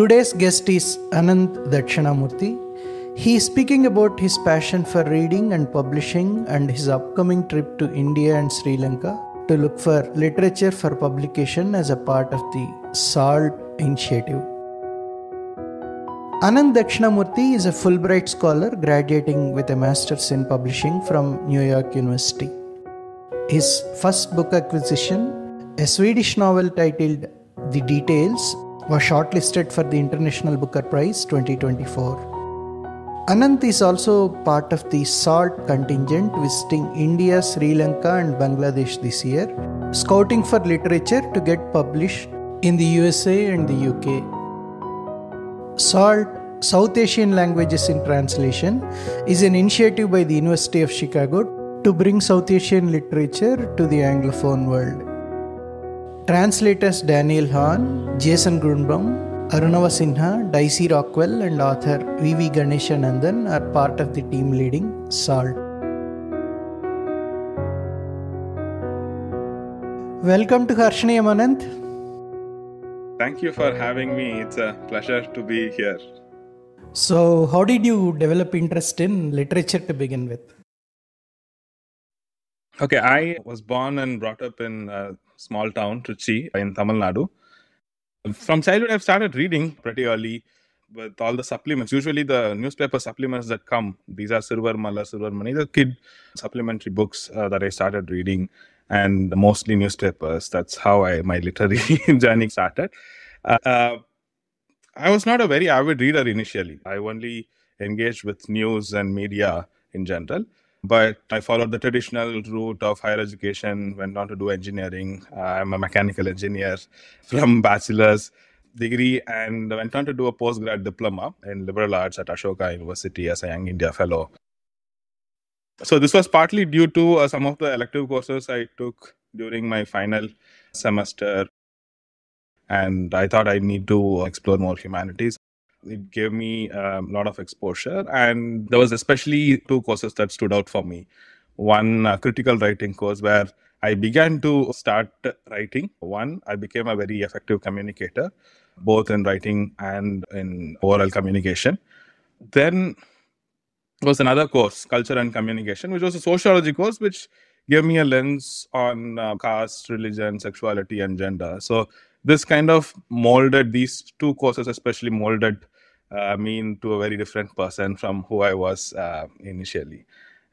Today's guest is Aananth Daksnamurthy. He is speaking about his passion for reading and publishing and his upcoming trip to India and Sri Lanka to look for literature for publication as a part of the SALT initiative. Aananth Daksnamurthy is a Fulbright scholar graduating with a master's in publishing from New York University. His first book acquisition, a Swedish novel titled The Details, was shortlisted for the International Booker Prize 2024. Aananth is also part of the SALT contingent visiting India, Sri Lanka, and Bangladesh this year, scouting for literature to get published in the USA and the UK. SALT, South Asian Languages in Translation, is an initiative by the University of Chicago to bring South Asian literature to the Anglophone world. Translators Daniel Hahn, Jason Grunebaum, Arunava Sinha, Daisy Rockwell, and author V.V. Ganeshanandan are part of the team leading SALT. Welcome to Harshaneeyam Aananth. Thank you for having me. It's a pleasure to be here. So, how did you develop interest in literature to begin with? Okay, I was born and brought up in a small town, Trichy, in Tamil Nadu. From childhood, I've started reading pretty early with all the supplements. Usually, the newspaper supplements that come, these are Siruvar Malar, Siruvar Mani, the kid supplementary books uh, that I started reading, and mostly newspapers. That's how I my literary journey started. Uh, uh, I was not a very avid reader initially. I only engaged with news and media in general. But I followed the traditional route of higher education, went on to do engineering. I'm a mechanical engineer from bachelor's degree and went on to do a postgrad diploma in liberal arts at Ashoka University as a Young India Fellow. So this was partly due to uh, some of the elective courses I took during my final semester. And I thought I need to explore more humanities it gave me a lot of exposure and there was especially two courses that stood out for me. One uh, critical writing course where i began to start writing. One i became a very effective communicator both in writing and in oral communication. Then was another course culture and communication which was a sociology course which gave me a lens on uh, caste religion sexuality and gender. So this kind of molded these two courses especially molded uh, mean to a very different person from who i was uh, initially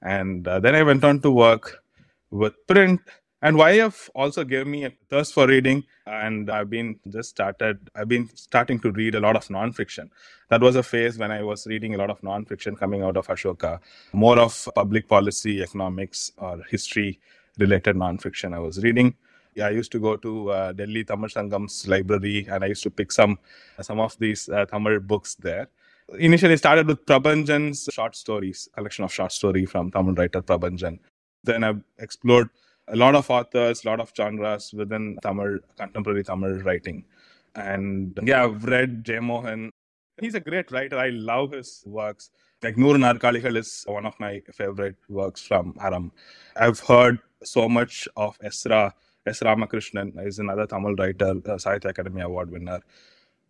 and uh, then i went on to work with print and YF also gave me a thirst for reading, and I've been just started. I've been starting to read a lot of nonfiction. That was a phase when I was reading a lot of nonfiction coming out of Ashoka, more of public policy, economics, or history related nonfiction I was reading I used to go to uh, Delhi Tamil Sangam's library and I used to pick some some of these uh, Tamil books there. Initially, started with Prabhanjan's short stories, collection of short story from Tamil writer Prabhanjan. Then I explored a lot of authors, a lot of genres within Tamil contemporary Tamil writing. And yeah, I've read Jeyamohan. He's a great writer. I love his works. Like Noor Narkaligal is one of my favorite works from Aram. I've heard so much of Esra S. Ramakrishnan is another Tamil writer, uh, Sahitya Akademi Award winner.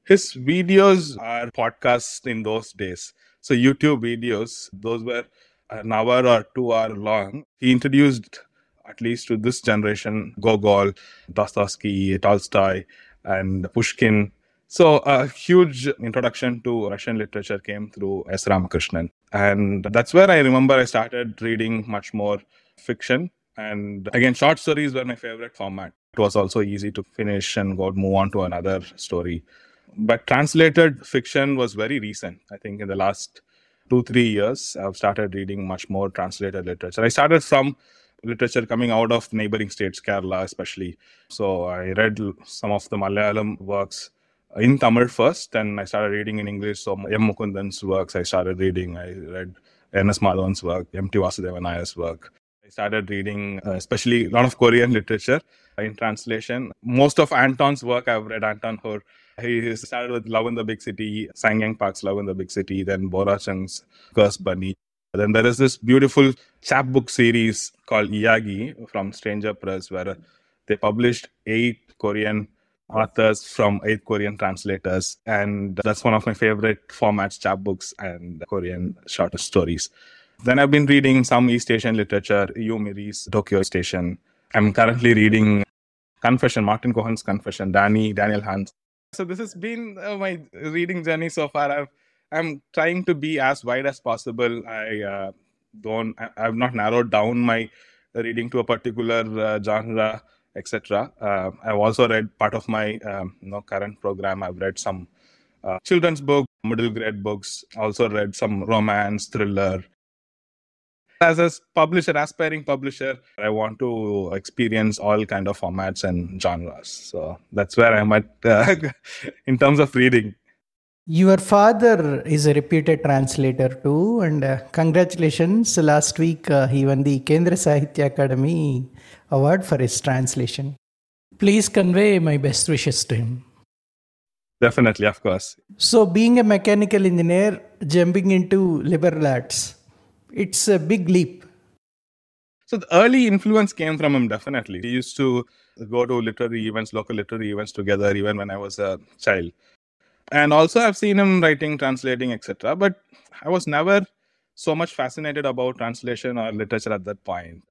His videos are podcasts in those days. So YouTube videos, those were an hour or two hour long. He introduced, at least to this generation, Gogol, Dostoevsky, Tolstoy, and Pushkin. So a huge introduction to Russian literature came through S. Ramakrishnan. And that's where I remember I started reading much more fiction and again, short stories were my favorite format. It was also easy to finish and go move on to another story. But translated fiction was very recent. I think in the last two, three years, I've started reading much more translated literature. I started from literature coming out of neighboring states, Kerala especially. So I read some of the Malayalam works in Tamil first, and I started reading in English. So M. Mukundan's works I started reading. I read N.S. Madhavan's work, M.T. Vasudevan work. I started reading, uh, especially a lot of Korean literature in translation. Most of Anton's work, I've read Anton Hur. He started with Love in the Big City, Sang Young Park's Love in the Big City, then Bora Chung's Cursed Bunny. Then there is this beautiful chapbook series called Iyagi from Stranger Press, where they published eight Korean authors from eight Korean translators. And that's one of my favorite formats, chapbooks and Korean short stories. Then I've been reading some East Asian literature, Yu Miri's Tokyo Station. I'm currently reading Confession, Martin Kohan's Confession, Danny, Daniel Hahn's. So this has been uh, my reading journey so far. I've, I'm trying to be as wide as possible. I uh, don't, I've not narrowed down my reading to a particular uh, genre etc. Uh, I've also read part of my um, you know, current program. I've read some uh, children's books, middle grade books. Also read some romance, thriller. As a publisher, aspiring publisher, I want to experience all kind of formats and genres. So that's where I'm at uh, in terms of reading. Your father is a reputed translator too, and uh, congratulations. Last week uh, he won the Kendra Sahitya Akademi award for his translation. Please convey my best wishes to him. Definitely, of course. So, being a mechanical engineer, jumping into liberal arts, it's a big leap. So, the early influence came from him, definitely. He used to go to literary events, local literary events together, even when I was a child. And also, I've seen him writing, translating, etc. But I was never so much fascinated about translation or literature at that point.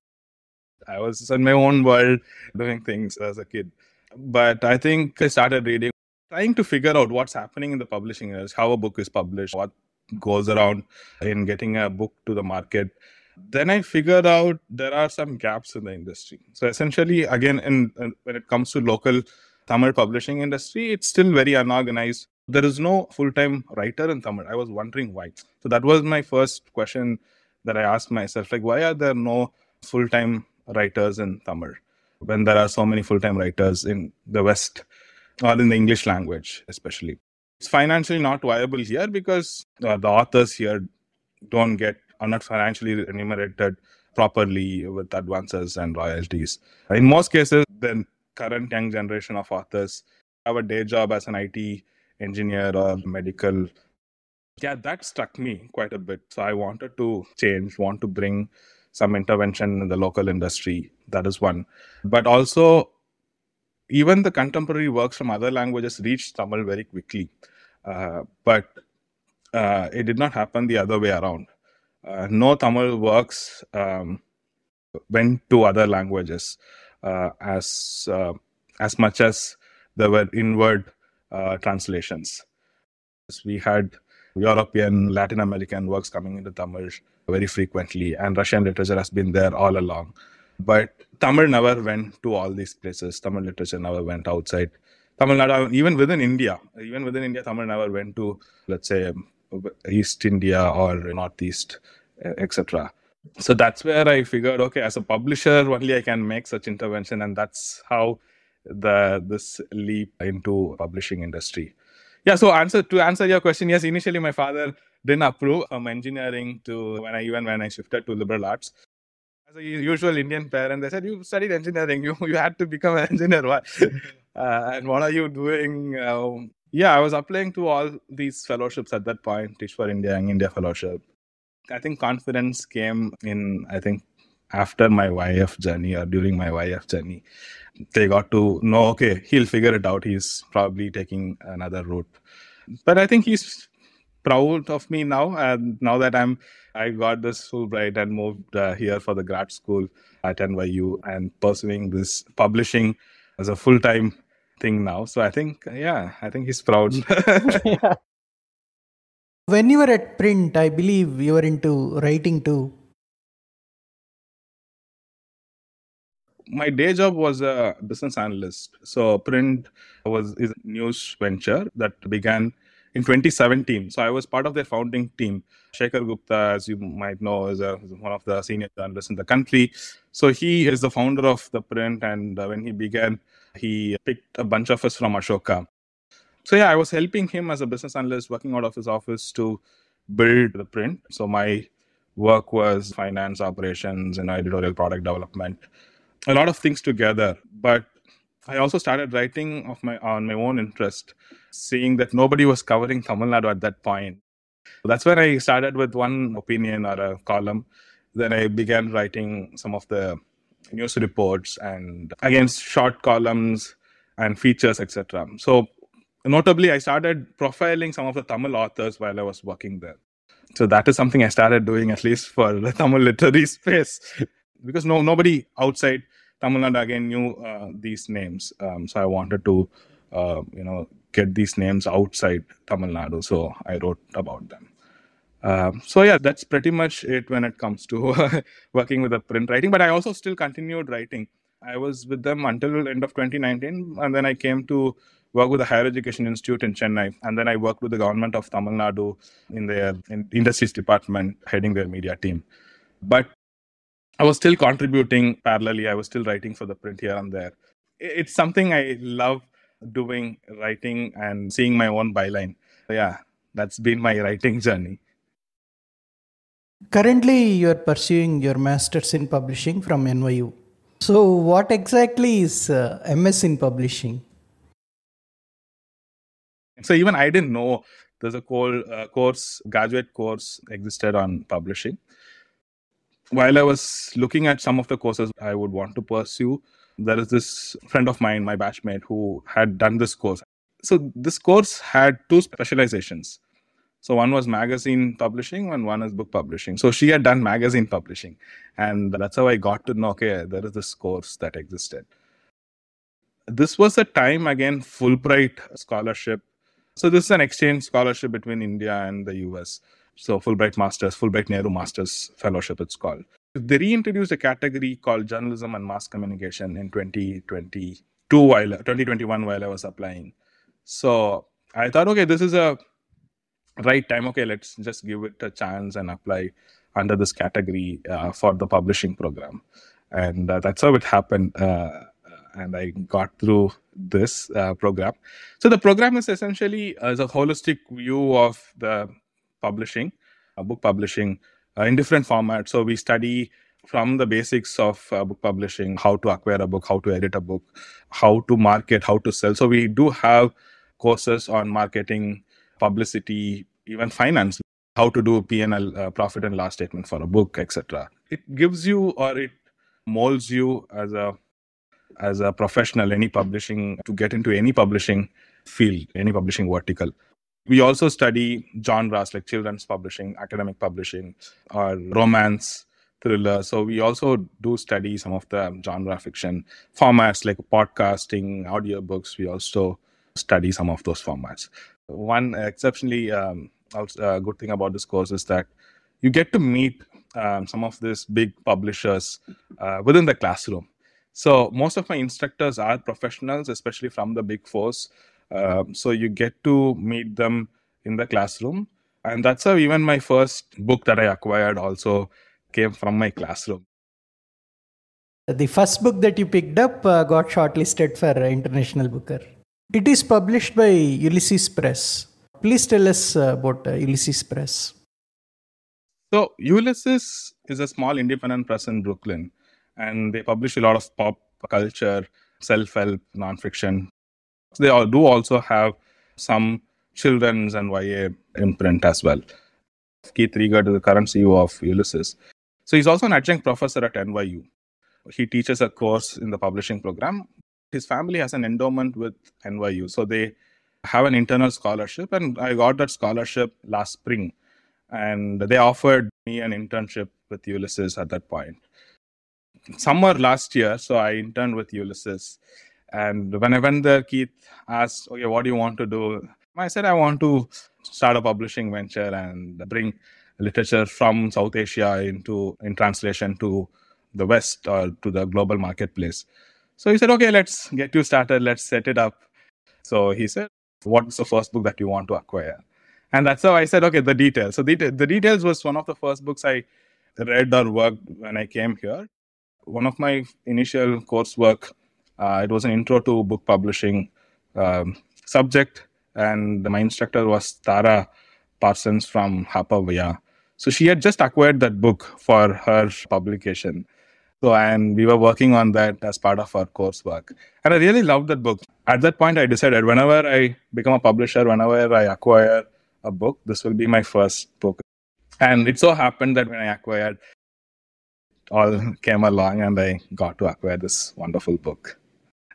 I was in my own world doing things as a kid. But I think I started reading, trying to figure out what's happening in the publishing industry, how a book is published, what goes around in getting a book to the market. Then I figured out there are some gaps in the industry. So essentially, again, in, in when it comes to local Tamil publishing industry, it's still very unorganized. There is no full-time writer in Tamil. I was wondering why. So that was my first question that I asked myself, like, why are there no full-time writers in Tamil when there are so many full time writers in the West or in the English language, especially. It's financially not viable here because uh, the authors here don't get are not financially remunerated properly with advances and royalties. In most cases, the current young generation of authors have a day job as an IT engineer or medical. Yeah, that struck me quite a bit. So I wanted to change, want to bring some intervention in the local industry. That is one. But also, even the contemporary works from other languages reached Tamil very quickly. Uh, but uh, it did not happen the other way around. Uh, no Tamil works um, went to other languages uh, as uh, as much as there were inward uh, translations. We had European, Latin American works coming into Tamil very frequently, and Russian literature has been there all along. But Tamil never went to all these places. Tamil literature never went outside Tamil Nadu, even within India. Even within India, Tamil never went to, let's say, East India or Northeast, etc. So that's where I figured, okay, as a publisher, only I can make such intervention, and that's how the this leap into publishing industry. Yeah. So answer to answer your question, yes. Initially, my father didn't approve from engineering to when I even when I shifted to liberal arts. Usual Indian parent, they said you studied engineering, you you had to become an engineer. What? uh, and what are you doing? Um, yeah, I was applying to all these fellowships at that point, Teach for India, Young India Fellowship. I think confidence came in. I think after my YF journey or during my YF journey, they got to know, okay, he'll figure it out. He's probably taking another route. But I think he's proud of me now. And now that I'm, I got this Fulbright and moved uh, here for the grad school at NYU and pursuing this publishing as a full time thing now. So I think, yeah, I think he's proud. yeah. When you were at print, I believe you were into writing too. my day job was a business analyst. So print was is a news venture that began in 2017. So I was part of their founding team. Shekhar Gupta, as you might know, is, a, is one of the senior journalists in the country. So he is the founder of the print, and uh, when he began, he picked a bunch of us from Ashoka. So yeah, I was helping him as a business analyst, working out of his office to build the print. So my work was finance operations and editorial product development a lot of things together. But I also started writing of my on my own interest, seeing that nobody was covering Tamil Nadu at that point. That's when I started with one opinion or a column. Then I began writing some of the news reports and again short columns and features, etc. So, notably, I started profiling some of the Tamil authors while I was working there. So that is something I started doing at least for the Tamil literary space, because no nobody outside Tamil Nadu again knew uh, these names. Um, so I wanted to, uh, you know, get these names outside Tamil Nadu. So I wrote about them. Um, so yeah, that's pretty much it when it comes to working with the print writing. But I also still continued writing. I was with them until end of 2019, and then I came to work with the Higher Education Institute in Chennai, and then I worked with the government of Tamil Nadu in their in industries department, heading their media team. But I was still contributing parallelly. I was still writing for the print here and there. It's something I love doing, writing and seeing my own byline. Yeah, that's been my writing journey. Currently, you are pursuing your master's in publishing from NYU. So, what exactly is uh, MS in publishing? So, even I didn't know there's a core, uh, course, graduate course existed on publishing. While I was looking at some of the courses I would want to pursue, there is this friend of mine, my batchmate, who had done this course. So, this course had two specializations so one was magazine publishing and one is book publishing. So she had done magazine publishing. And that's how I got to know, okay, there is this course that existed. This was a time, again, Fulbright scholarship. So this is an exchange scholarship between India and the US. So Fulbright Masters, Fulbright Nehru Masters Fellowship, it's called. They reintroduced a category called journalism and mass communication in 2022 while 2021 while I was applying. So I thought, okay, this is a right time okay let's just give it a chance and apply under this category uh, for the publishing program and uh, that's how it happened uh, and i got through this uh, program so the program is essentially as a holistic view of the publishing uh, book publishing uh, in different formats so we study from the basics of book publishing how to acquire a book how to edit a book how to market how to sell so we do have courses on marketing publicity, even finance, how to do P&L, uh, profit and loss statement for a book, etc. It gives you or it molds you as a as a professional, any publishing to get into any publishing field, any publishing vertical. We also study genres like children's publishing, academic publishing, or romance, thriller. So we also do study some of the genre fiction formats like podcasting, audiobooks. We also study some of those formats one exceptionally um, uh, good thing about this course is that you get to meet um, some of these big publishers uh, within the classroom. So most of my instructors are professionals, especially from the big fours. Uh, so you get to meet them in the classroom, and that's how even my first book that I acquired also came from my classroom. The first book that you picked up uh, got shortlisted for International Booker. It is published by Ulysses Press. Please tell us uh, about uh, Ulysses Press. So, Ulysses is a small independent press in Brooklyn, and they publish a lot of pop culture, self help, nonfiction. They all do also have some children's and YA imprint as well. Keith Riegert is the current CEO of Ulysses. So, he's also an adjunct professor at NYU. He teaches a course in the publishing program his family has an endowment with NYU. So they have an internal scholarship, and I got that scholarship last spring. And they offered me an internship with Ulysses at that point. Summer last year, so I interned with Ulysses. And when I went there, Keith asked, Okay, what do you want to do? I said, I want to start a publishing venture and bring literature from South Asia into in translation to the West or to the global marketplace. So he said, okay, let's get you started. Let's set it up. So he said, what's the first book that you want to acquire? And that's how I said, okay, the details. So the, the details was one of the first books I read or worked when I came here. One of my initial coursework, uh, it was an intro to book publishing um, subject. And my instructor was Tara Parsons from Harper So she had just acquired that book for her publication. So, and we were working on that as part of our coursework. And I really loved that book. At that point, I decided whenever I become a publisher, whenever I acquire a book, this will be my first book. And it so happened that when I acquired, all came along and I got to acquire this wonderful book.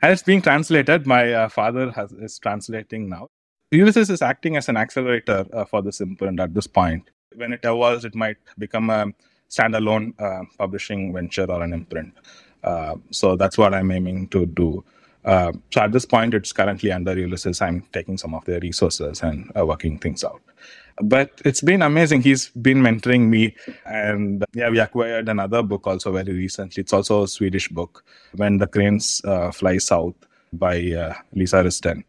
And it's being translated. My uh, father has, is translating now. Ulysses is acting as an accelerator uh, for this imprint at this point. When it evolves, it might become a standalone uh, publishing venture or an imprint. Uh, so that's what I'm aiming to do. Uh, so at this point, it's currently under Ulysses. I'm taking some of their resources and uh, working things out. But it's been amazing. He's been mentoring me, and yeah, we acquired another book also very recently. It's also a Swedish book, When the Cranes uh, Fly South by uh, Lisa Ridzén.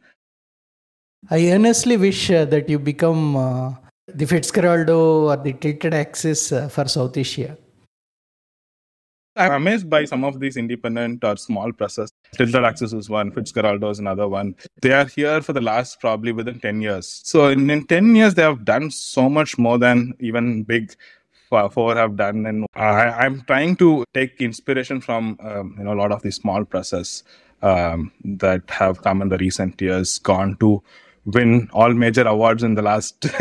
I earnestly wish uh, that you become uh, the Fitzcarraldo or the tilted axis uh, for South Asia. I'm amazed by some of these independent or small presses. Tilted Axis is one, Fitzcarraldo is another one. They are here for the last probably within 10 years. So in, in 10 years, they have done so much more than even big four have done. And I, am trying to take inspiration from um, you know a lot of these small presses um, that have come in the recent years, gone to win all major awards in the last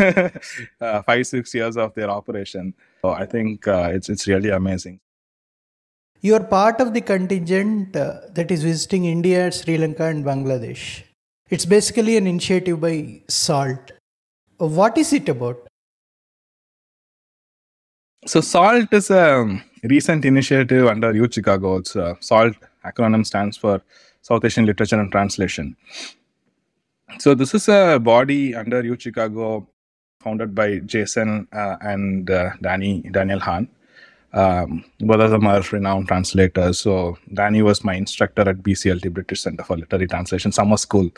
uh, five six years of their operation. So I think uh, it's it's really amazing. You are part of the contingent uh, that is visiting India, Sri Lanka, and Bangladesh. It's basically an initiative by SALT. What is it about? So, SALT is a recent initiative under U Chicago. It's, uh, SALT acronym stands for South Asian Literature and Translation. So, this is a body under U Chicago founded by Jason uh, and uh, Danny Daniel Hahn um, both of them are renowned translators. So Danny was my instructor at BCLT, British Center for Literary Translation Summer School.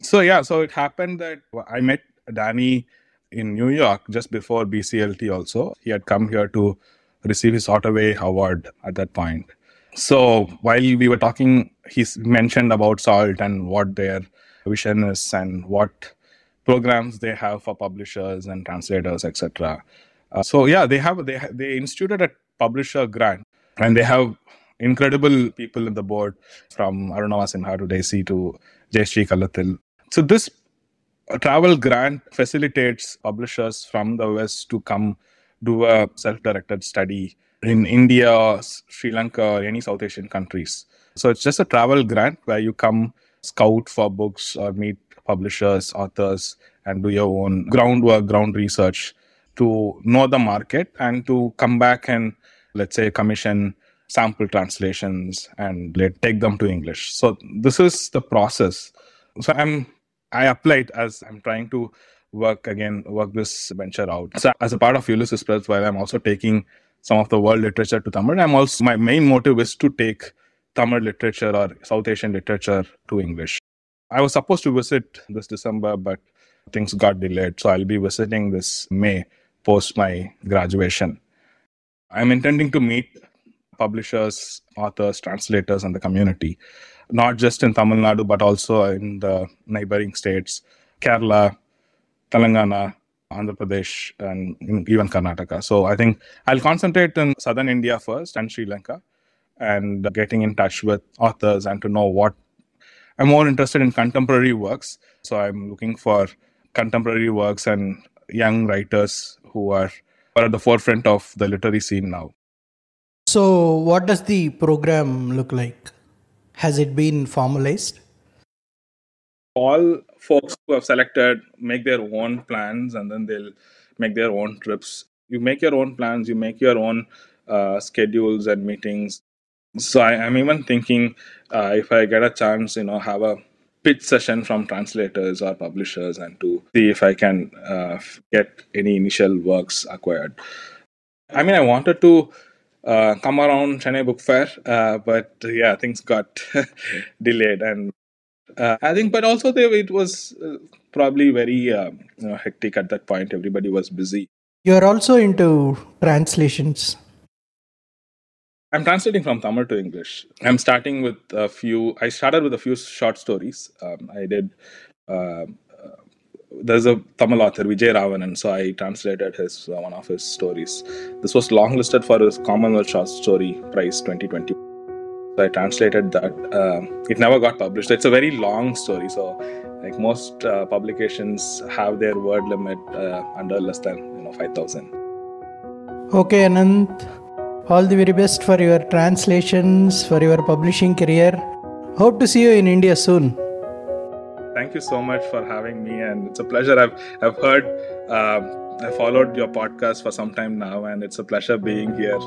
So yeah, so it happened that I met Danny in New York just before BCLT. Also, he had come here to receive his Ottaway Award at that point. So while we were talking, he mentioned about Salt and what their vision is and what programs they have for publishers and translators, etc. Uh, so yeah, they have they they instituted a publisher grant, and they have incredible people in the board from Arunava Sinha to Daisy to Jayashree Kalathil. So this travel grant facilitates publishers from the West to come do a self-directed study in India, Sri Lanka, or any South Asian countries. So it's just a travel grant where you come scout for books or meet publishers, authors, and do your own groundwork, ground research to know the market and to come back and let's say commission sample translations and let take them to english. So this is the process. So i'm i applied as i'm trying to work again work this venture out. So as a part of ulysses press while i'm also taking some of the world literature to tamil i'm also my main motive is to take tamil literature or south asian literature to english. I was supposed to visit this december but things got delayed. So i'll be visiting this may post my graduation. I'm intending to meet publishers, authors, translators, and the community, not just in Tamil Nadu, but also in the neighboring states, Kerala, Telangana, Andhra Pradesh, and even Karnataka. So I think I'll concentrate in southern India first and Sri Lanka and getting in touch with authors and to know what I'm more interested in contemporary works. So I'm looking for contemporary works and young writers who are, are at the forefront of the literary scene now. So, what does the program look like? Has it been formalized? All folks who have selected make their own plans and then they'll make their own trips. You make your own plans, you make your own uh, schedules and meetings. So I, am even thinking uh, if I get a chance, you know, have a pitch session from translators or publishers and to see if I can uh, get any initial works acquired. I mean, I wanted to uh, come around Chennai Book Fair, uh, but yeah, things got delayed. And uh, I think, but also they, it was uh, probably very um, you know, hectic at that point. Everybody was busy. You're also into translations. I'm translating from Tamil to English. I'm starting with a few. I started with a few short stories. Um, I did. Uh, uh, there's a Tamil author Vijay Ravanan, so I translated his uh, one of his stories. This was longlisted for his Commonwealth Short Story Prize 2020. So I translated that. Um, it never got published. It's a very long story, so like most uh, publications have their word limit uh, under less than you know 5,000. Okay, Aananth all the very best for your translations, for your publishing career. Hope to see you in India soon. Thank you so much for having me, and it's a pleasure. I've I've heard, uh, I followed your podcast for some time now, and it's a pleasure being here.